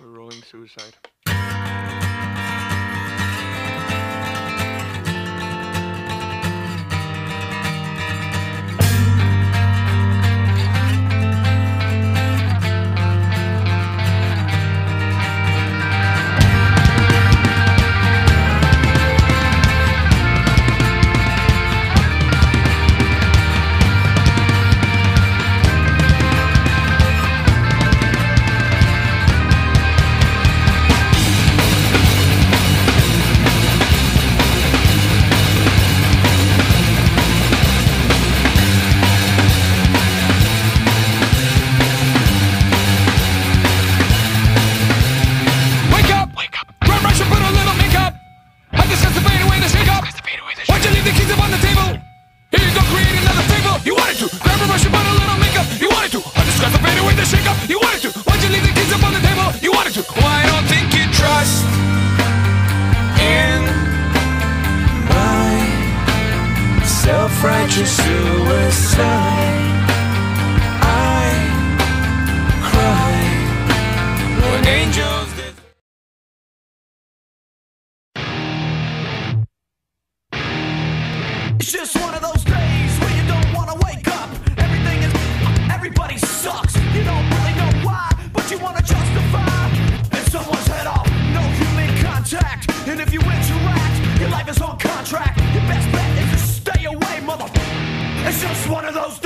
We're rolling suicide. You wanted to. Never brush your butt a little makeup. You wanted to. I the fader with the shake up. You wanted to. Why'd you leave the keys up on the table? You wanted to. Well, I don't think you trust in my self-righteous suicide. It's just one of those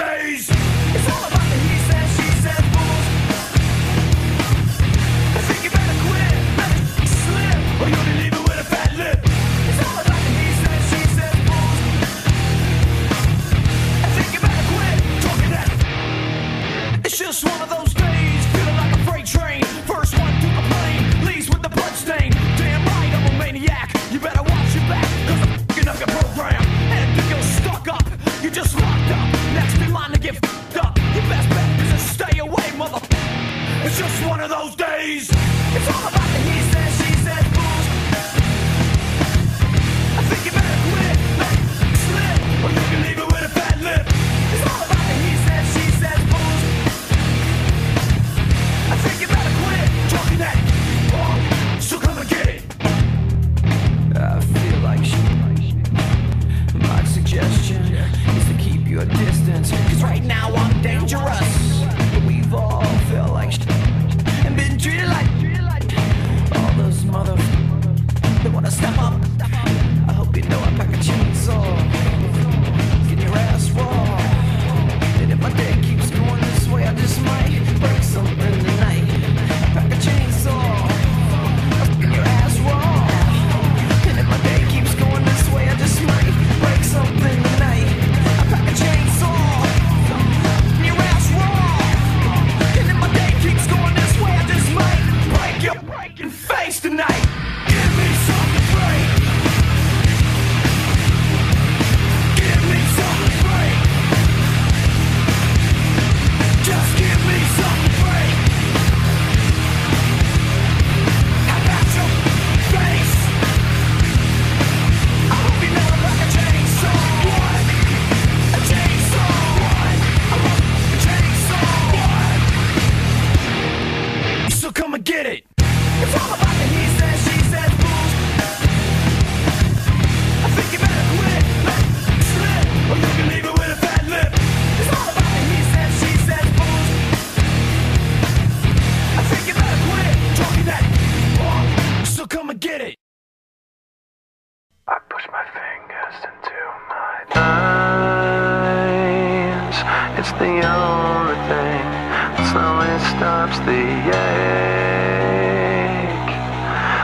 the only thing that slowly stops the ache.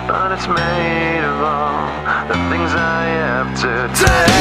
But it's made of all the things I have to take.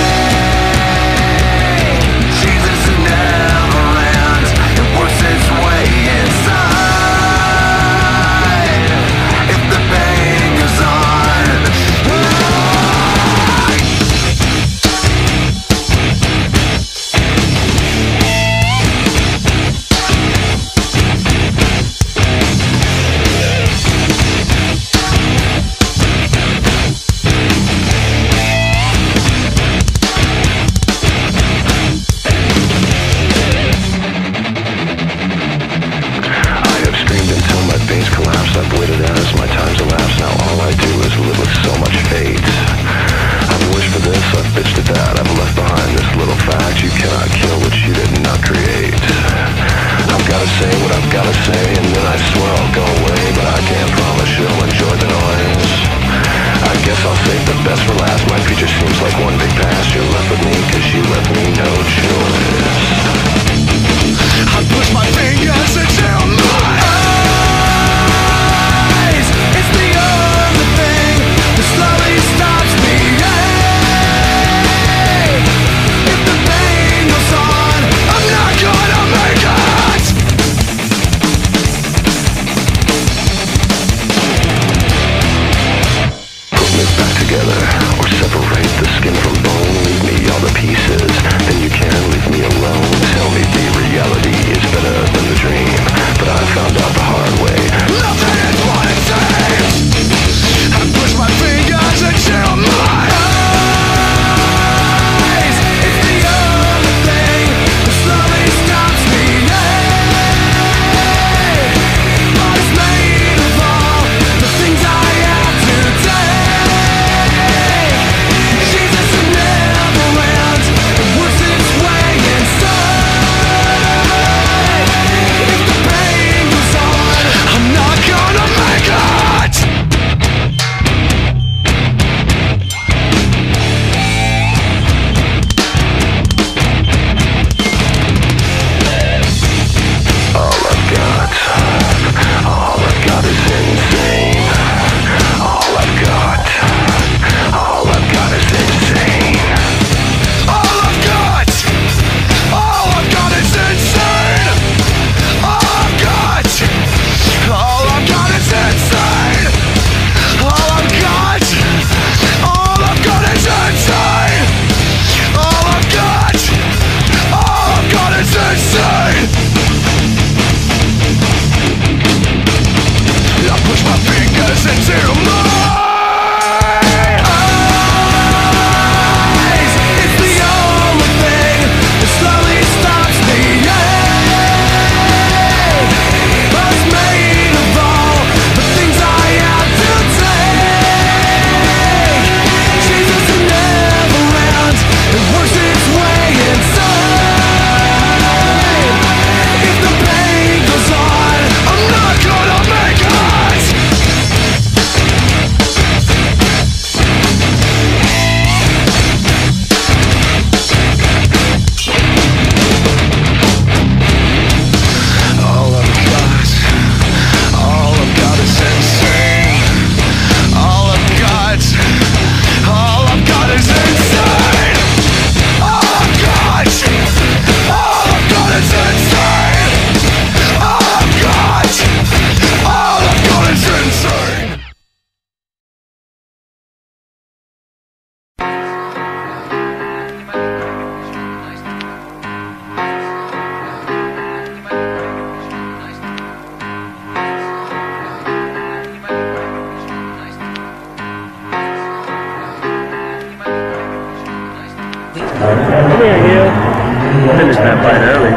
finished that fight early.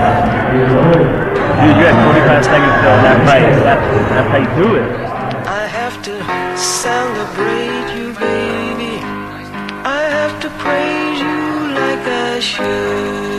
You had 45 seconds to that fight. That, that's how you do it. I have to celebrate you, baby. I have to praise you like I should.